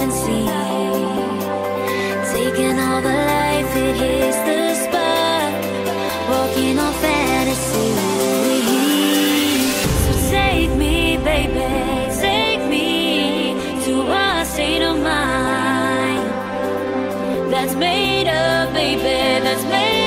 heaven see. Taking all the life, it hits the spot. Walking on fantasy. So take me, baby, take me to a state of mind that's made of, baby, that's made.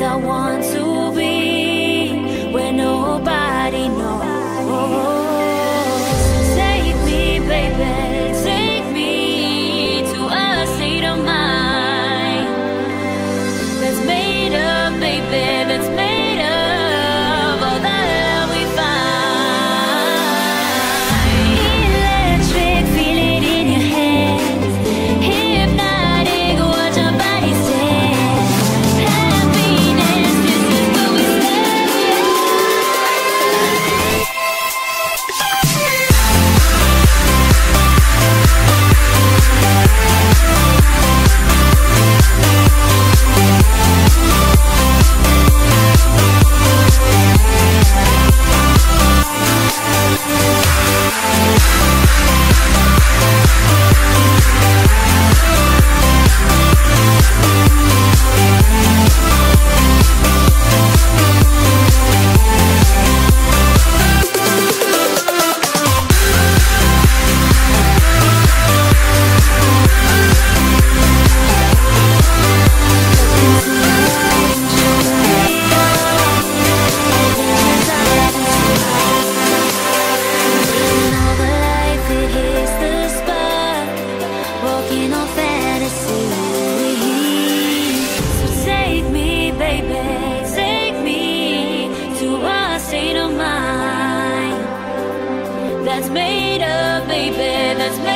I want to be where nobody knows. Baby, that's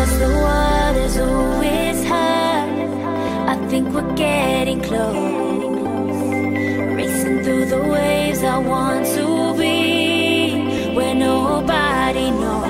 Test the waters, it's hard. I think we're getting close. Racing through the waves, I want to be where nobody knows.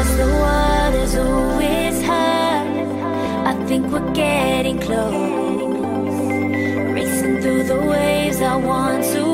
test the waters, it's hard. I think we're getting close. Racing through the waves, I want to